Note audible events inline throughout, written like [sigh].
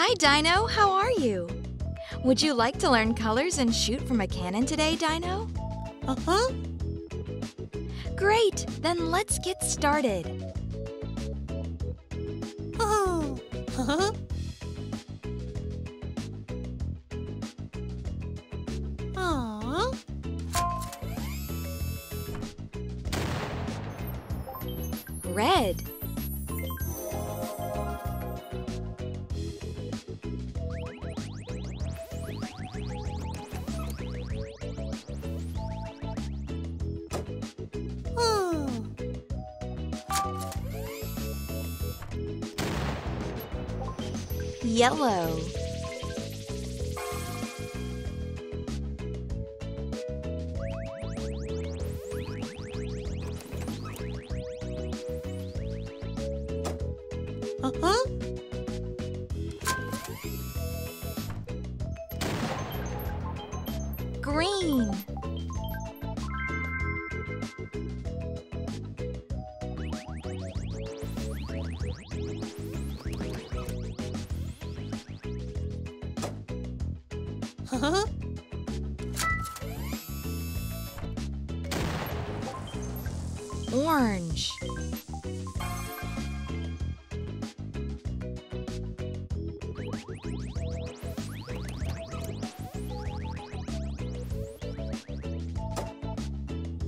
Hi, Dino. How are you? Would you like to learn colors and shoot from a cannon today, Dino? Uh-huh. Great! Then let's get started. Oh. [laughs] Aw. Red. Yellow. Uh-huh. Uh-huh. Orange.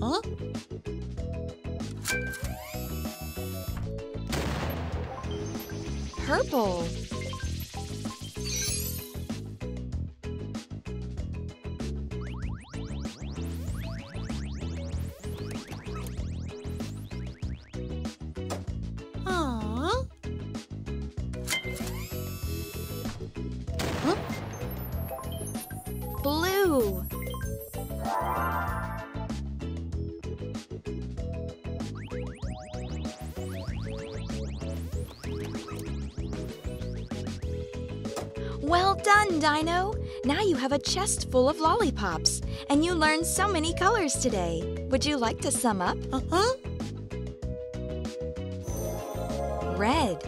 Huh? Purple. Well done, Dino! Now you have a chest full of lollipops, and you learned so many colors today. Would you like to sum up? Uh-huh. Red.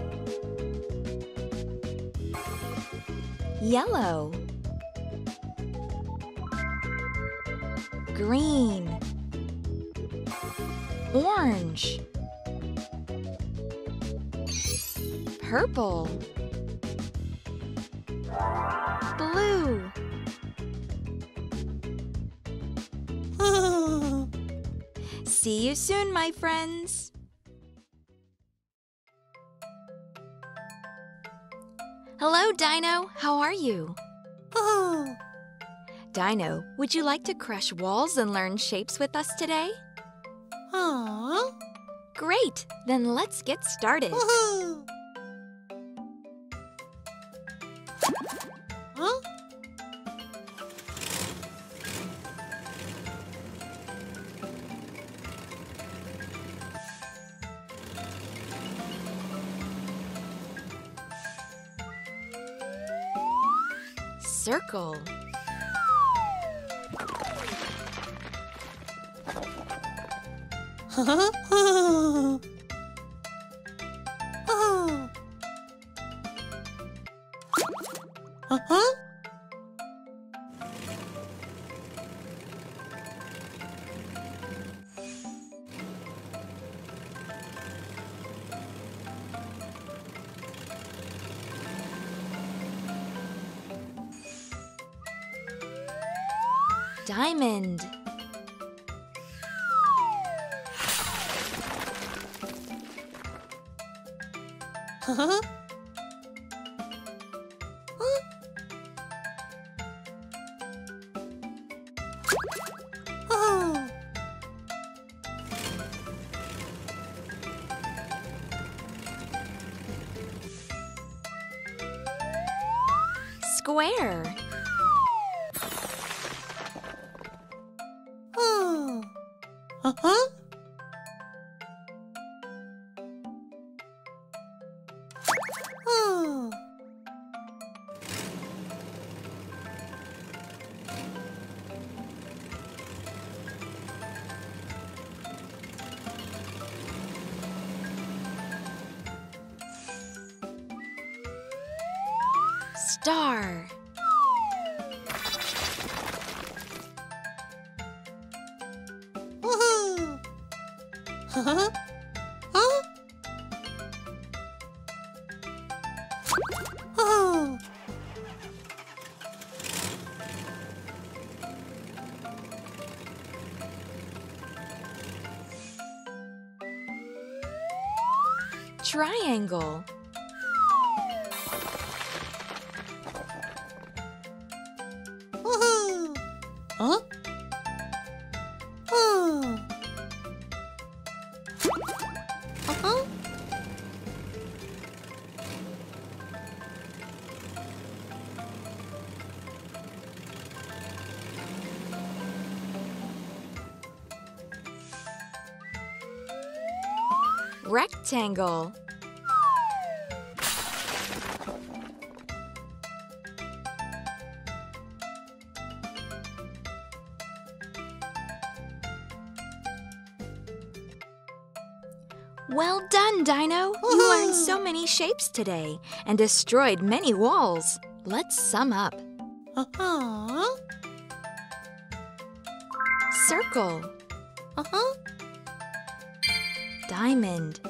Yellow. Green. Orange. Purple. Blue. [laughs] See you soon, my friends. Hello, Dino. How are you? Oh. [laughs] Dino, would you like to crush walls and learn shapes with us today? Aw. Great! Then let's get started. Woohoo. Circle. Huh? [laughs] Uh-huh. Diamond. Huh? Square. Star. Woohoo! Huh? Huh? Oh! Triangle. Uh-huh. Rectangle. Well done, Dino! You learned so many shapes today and destroyed many walls. Let's sum up. Uh-huh. Circle, Uh-huh. diamond,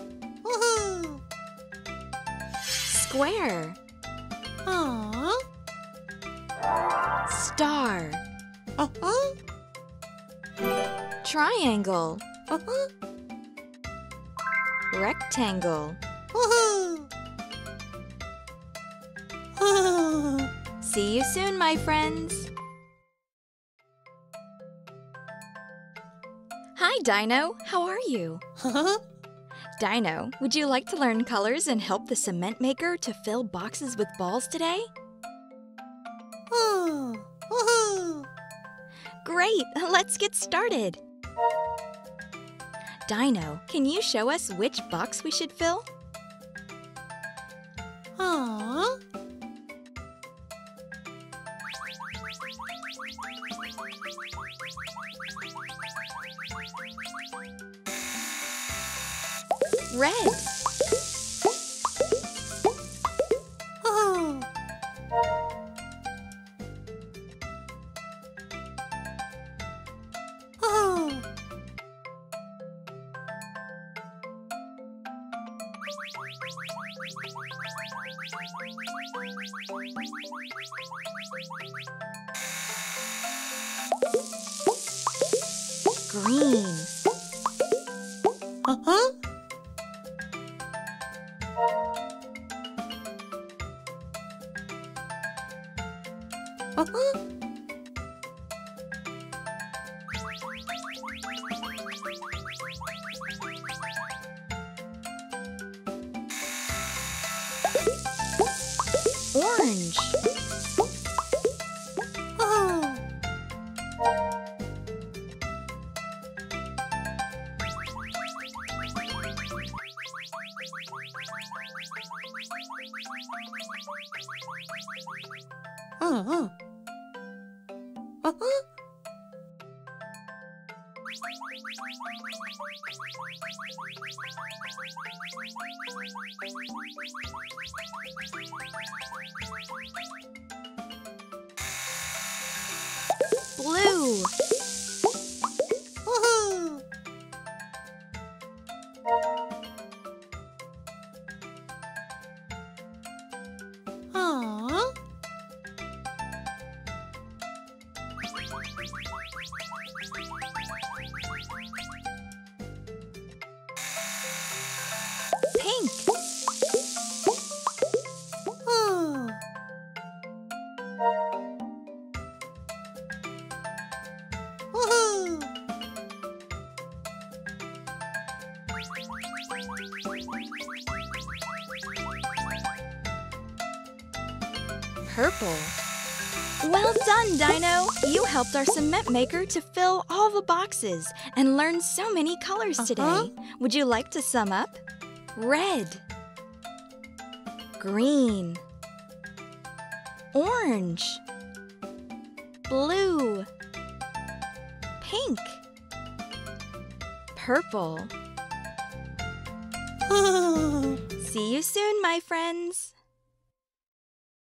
Woohoo! square, Aw. star, Uh-huh. triangle, Uh-huh. Rectangle. Woohoo! See you soon, my friends. Hi, Dino. How are you? Huh? [laughs] Dino, would you like to learn colors and help the cement maker to fill boxes with balls today? Oh. Woohoo! Great! [laughs] Let's get started. Dino, can you show us which box we should fill? Aw. Red. Green. Uh-huh. Uh-huh. Orange. Uh-huh. Uh-huh. Blue. Purple. Well done, Dino! You helped our cement maker to fill all the boxes and learned so many colors today. Uh-huh. Would you like to sum up? Red. Green. Orange. Blue. Pink. Purple. [laughs] See you soon, my friends.